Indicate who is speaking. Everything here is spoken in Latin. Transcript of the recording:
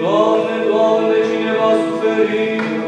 Speaker 1: Doamne, Doamne, cine va suferi?